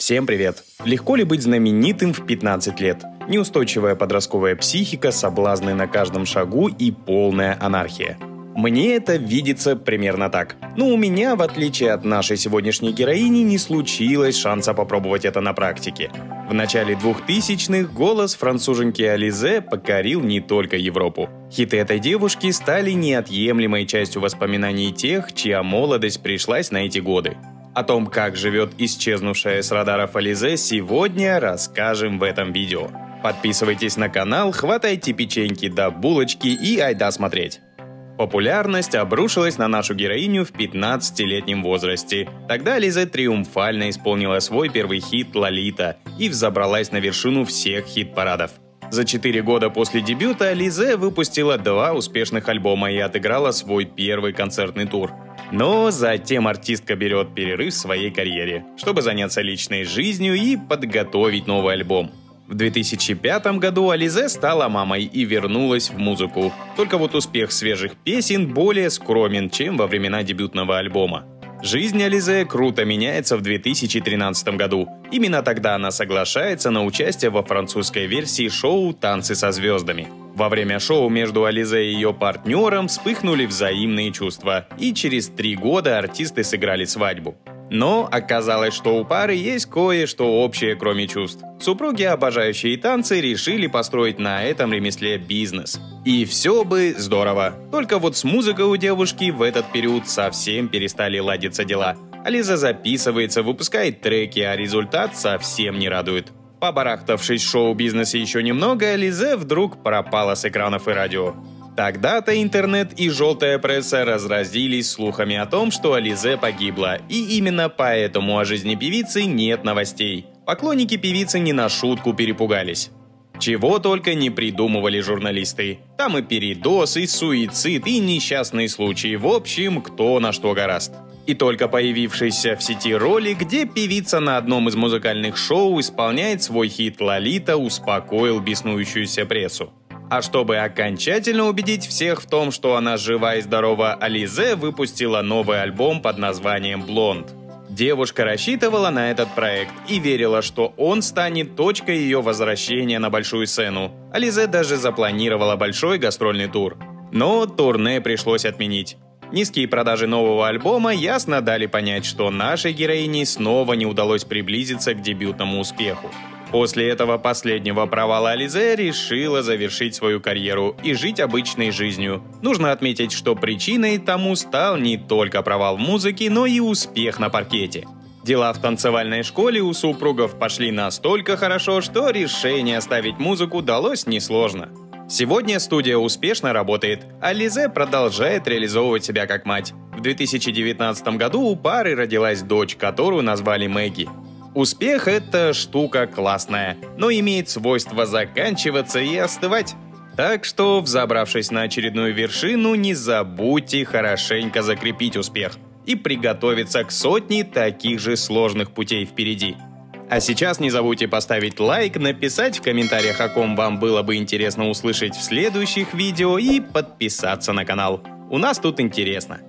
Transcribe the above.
Всем привет! Легко ли быть знаменитым в 15 лет? Неустойчивая подростковая психика, соблазны на каждом шагу и полная анархия. Мне это видится примерно так. Но у меня, в отличие от нашей сегодняшней героини, не случилось шанса попробовать это на практике. В начале 2000-х голос француженки Ализе покорил не только Европу. Хиты этой девушки стали неотъемлемой частью воспоминаний тех, чья молодость пришлась на эти годы. О том, как живет исчезнувшая с радаров Ализе, сегодня расскажем в этом видео. Подписывайтесь на канал, хватайте печеньки до булочки и айда смотреть. Популярность обрушилась на нашу героиню в 15-летнем возрасте. Тогда Лизе триумфально исполнила свой первый хит «Лолита» и взобралась на вершину всех хит-парадов. За четыре года после дебюта Лизе выпустила два успешных альбома и отыграла свой первый концертный тур. Но затем артистка берет перерыв в своей карьере, чтобы заняться личной жизнью и подготовить новый альбом. В 2005 году Ализе стала мамой и вернулась в музыку. Только вот успех свежих песен более скромен, чем во времена дебютного альбома. Жизнь Ализе круто меняется в 2013 году. Именно тогда она соглашается на участие во французской версии шоу «Танцы со звездами». Во время шоу между Ализе и ее партнером вспыхнули взаимные чувства, и через три года артисты сыграли свадьбу. Но оказалось, что у пары есть кое-что общее, кроме чувств. Супруги, обожающие танцы, решили построить на этом ремесле бизнес. И все бы здорово. Только вот с музыкой у девушки в этот период совсем перестали ладиться дела. Ализа записывается, выпускает треки, а результат совсем не радует. Побарахтавшись в шоу-бизнесе еще немного, Лизе вдруг пропала с экранов и радио. Тогда-то интернет и желтая пресса разразились слухами о том, что Ализе погибла, и именно поэтому о жизни певицы нет новостей. Поклонники певицы не на шутку перепугались. Чего только не придумывали журналисты. Там и передоз, и суицид, и несчастные случаи. В общем, кто на что гораст. И только появившийся в сети ролик, где певица на одном из музыкальных шоу исполняет свой хит «Лолита», успокоил беснующуюся прессу. А чтобы окончательно убедить всех в том, что она жива и здорова, Ализе выпустила новый альбом под названием «Блонд». Девушка рассчитывала на этот проект и верила, что он станет точкой ее возвращения на большую сцену. Ализе даже запланировала большой гастрольный тур. Но турне пришлось отменить. Низкие продажи нового альбома ясно дали понять, что нашей героине снова не удалось приблизиться к дебютному успеху. После этого последнего провала Ализе решила завершить свою карьеру и жить обычной жизнью. Нужно отметить, что причиной тому стал не только провал в музыке, но и успех на паркете. Дела в танцевальной школе у супругов пошли настолько хорошо, что решение оставить музыку далось несложно. Сегодня студия успешно работает, а Лизе продолжает реализовывать себя как мать. В 2019 году у пары родилась дочь, которую назвали Мэгги. Успех — это штука классная, но имеет свойство заканчиваться и остывать. Так что, взобравшись на очередную вершину, не забудьте хорошенько закрепить успех и приготовиться к сотне таких же сложных путей впереди. А сейчас не забудьте поставить лайк, написать в комментариях, о ком вам было бы интересно услышать в следующих видео и подписаться на канал. У нас тут интересно.